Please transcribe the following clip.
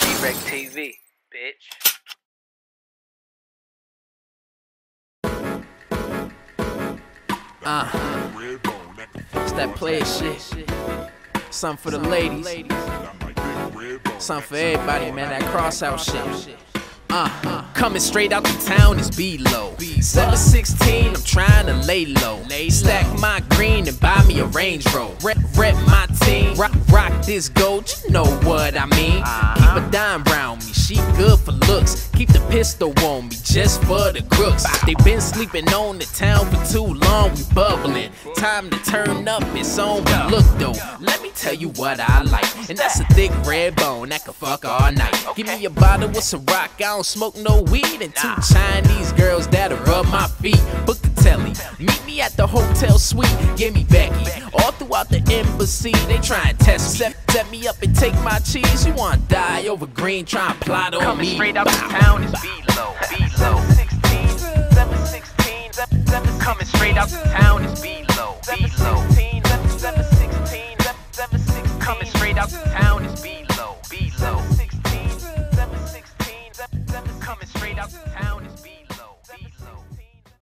G-Rec TV, bitch. Uh, it's that player shit. Something for the ladies. Something for everybody, man. That Crossout shit. Uh, coming straight out the town is B-Low. 716, I'm trying to lay low. Stack my green and buy me a Range Rover. Rep, rep my team, rock, rock this gold, you know what I mean. Keep a dime round me, she good for looks. Keep the pistol on me just for the crooks. They been sleeping on the town for too long, we bubbling. Time to turn up, it's on. Look though, let me tell you what I like. And that's a thick red bone that can fuck all night. Give me a bottle with some rock, I don't smoke no weed. And two Chinese girls that'll rub my feet. Book the telly, meet me at the hotel suite. Give me Becky. All throughout the embassy, they try and test me. Set, set me up and take my cheese. You wanna die over green, try and plot on Coming me. straight out the town is B-Low, B-Low. 716, 716, Coming straight out the town is B-Low. Uptown.